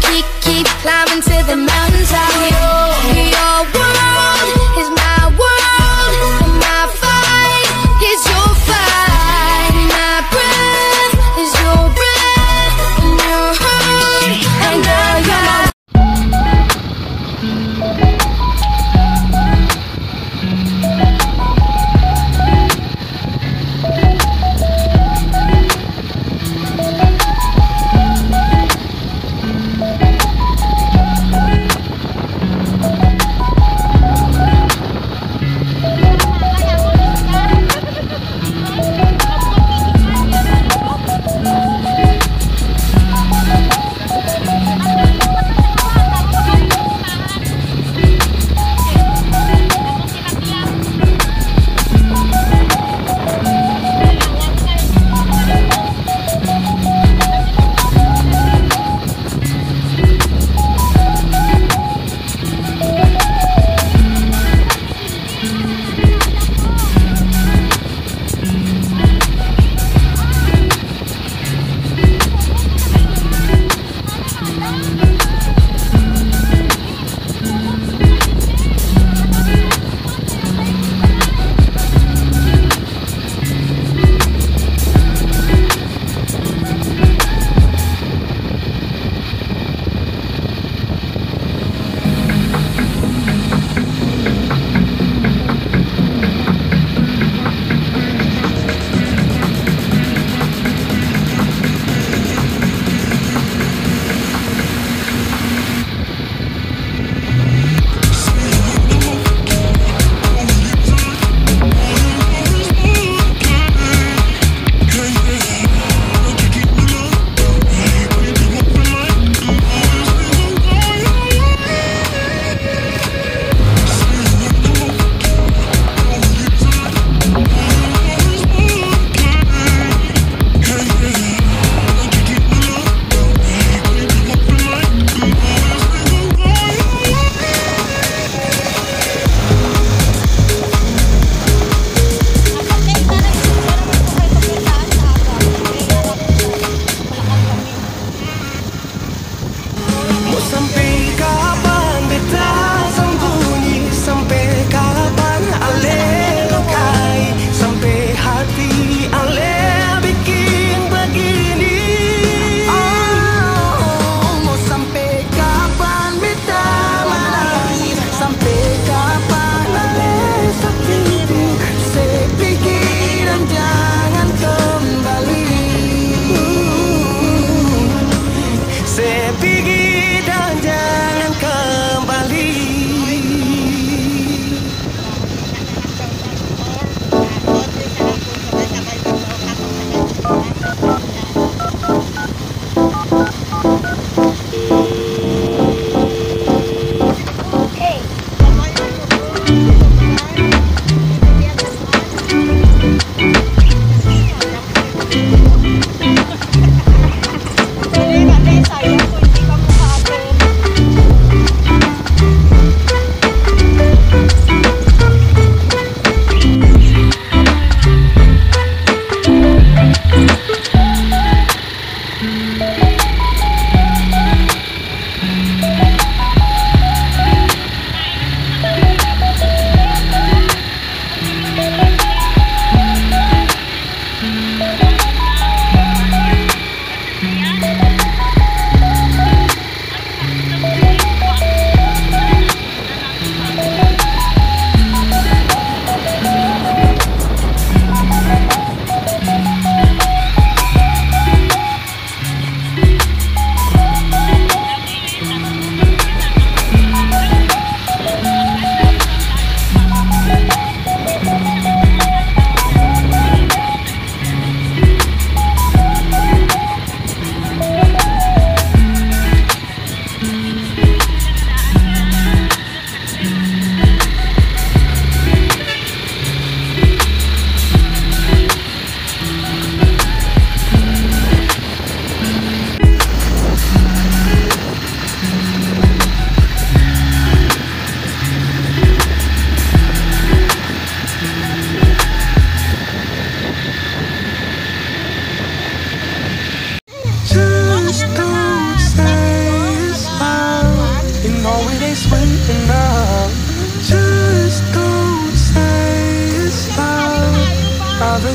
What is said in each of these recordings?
keep, keep climbing to the mountaintop. Your, your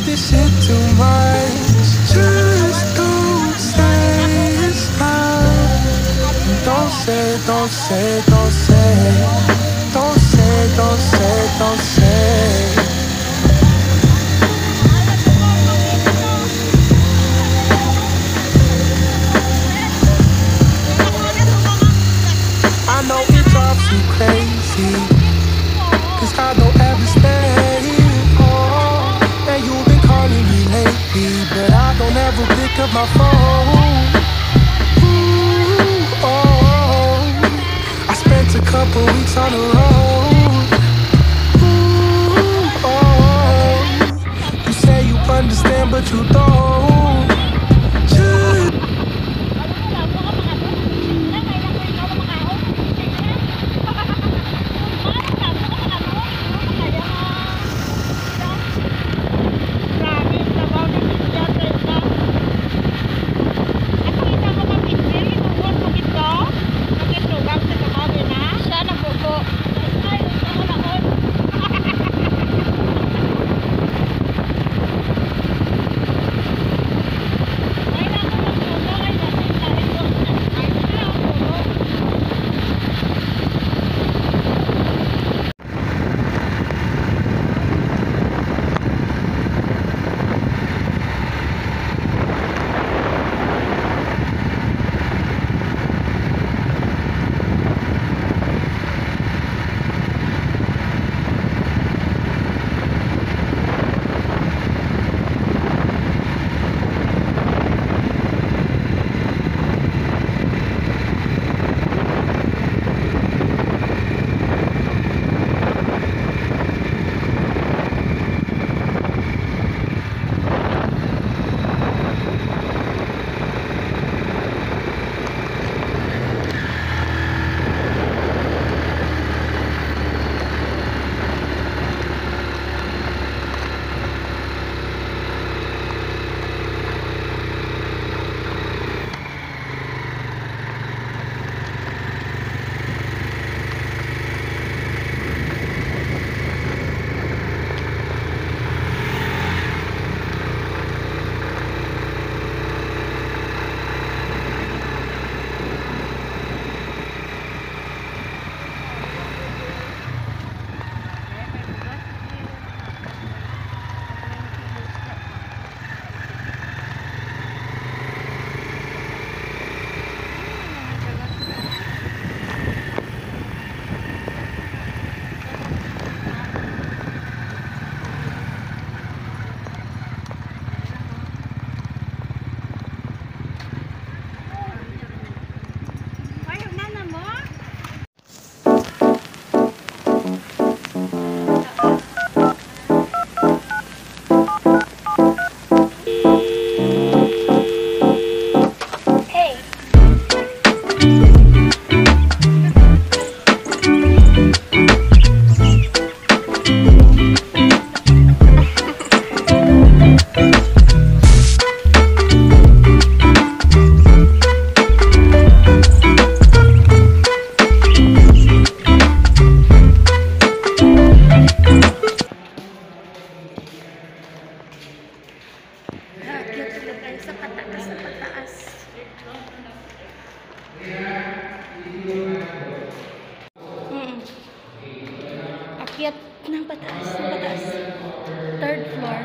this shit too much. Just don't say it's love. Don't say, don't say, don't say. Don't say, don't say, don't say. I know it drives you crazy. My phone. Ooh, oh, oh, I spent a couple weeks on the road. Akyat ng pataas, ng pataas. Third floor.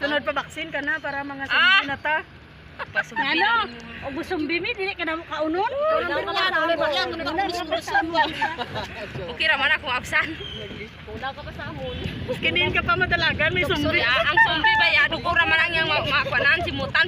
Sunod pa vaccine ka na para mga ah! sumbi na ta. Ano? O busumbi mi, dili ka na kaunon. Okay raman ako aksan. Wala ka pa sa amon. Kinin ka pa madalagan, may sumbi. Ah, ang sumbi ba, yan ko raman ang yung makuanan, simutan,